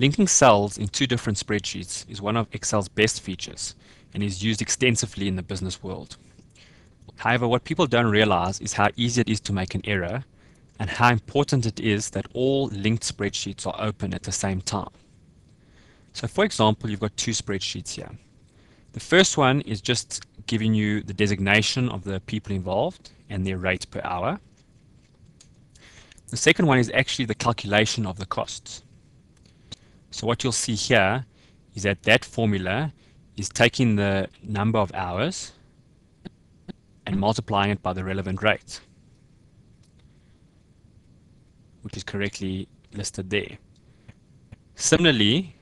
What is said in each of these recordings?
Linking cells in two different spreadsheets is one of Excel's best features and is used extensively in the business world. However, what people don't realize is how easy it is to make an error and how important it is that all linked spreadsheets are open at the same time. So for example, you've got two spreadsheets here. The first one is just giving you the designation of the people involved and their rate per hour. The second one is actually the calculation of the costs. So what you'll see here is that that formula is taking the number of hours and multiplying it by the relevant rate, which is correctly listed there. Similarly,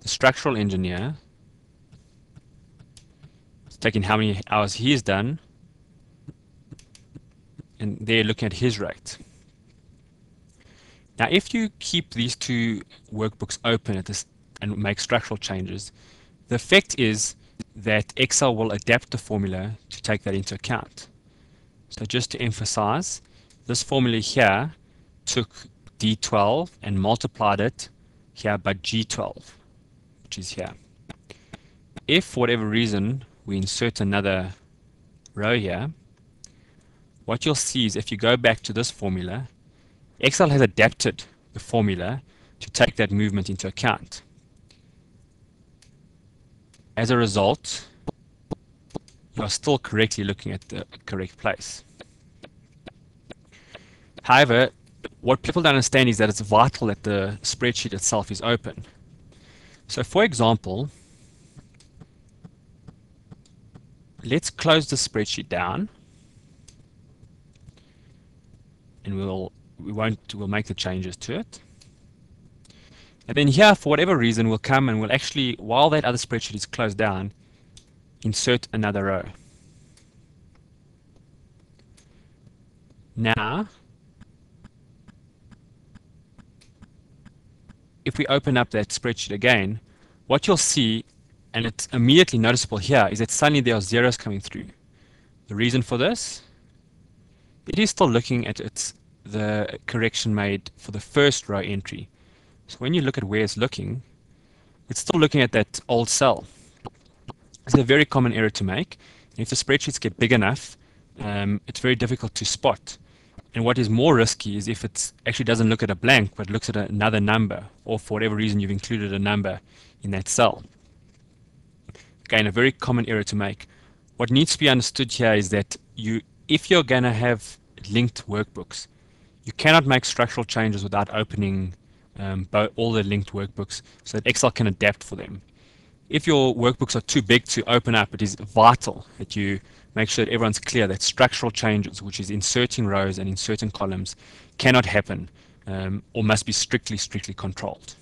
the structural engineer is taking how many hours he has done, and they're looking at his rate. Now, if you keep these two workbooks open at this and make structural changes, the effect is that Excel will adapt the formula to take that into account. So just to emphasize, this formula here took D12 and multiplied it here by G12, which is here. If for whatever reason we insert another row here, what you'll see is if you go back to this formula, Excel has adapted the formula to take that movement into account. As a result, you are still correctly looking at the correct place. However, what people don't understand is that it's vital that the spreadsheet itself is open. So for example, let's close the spreadsheet down and we'll we won't we'll make the changes to it. And then here, for whatever reason, we'll come and we'll actually, while that other spreadsheet is closed down, insert another row. Now, if we open up that spreadsheet again, what you'll see, and it's immediately noticeable here, is that suddenly there are zeros coming through. The reason for this, it is still looking at its the correction made for the first row entry. So when you look at where it's looking, it's still looking at that old cell. It's a very common error to make. And if the spreadsheets get big enough, um, it's very difficult to spot. And what is more risky is if it actually doesn't look at a blank, but looks at another number, or for whatever reason you've included a number in that cell. Again, a very common error to make. What needs to be understood here is that you, if you're going to have linked workbooks, you cannot make structural changes without opening um, all the linked workbooks so that Excel can adapt for them. If your workbooks are too big to open up, it is vital that you make sure that everyone's clear that structural changes, which is inserting rows and inserting columns, cannot happen um, or must be strictly, strictly controlled.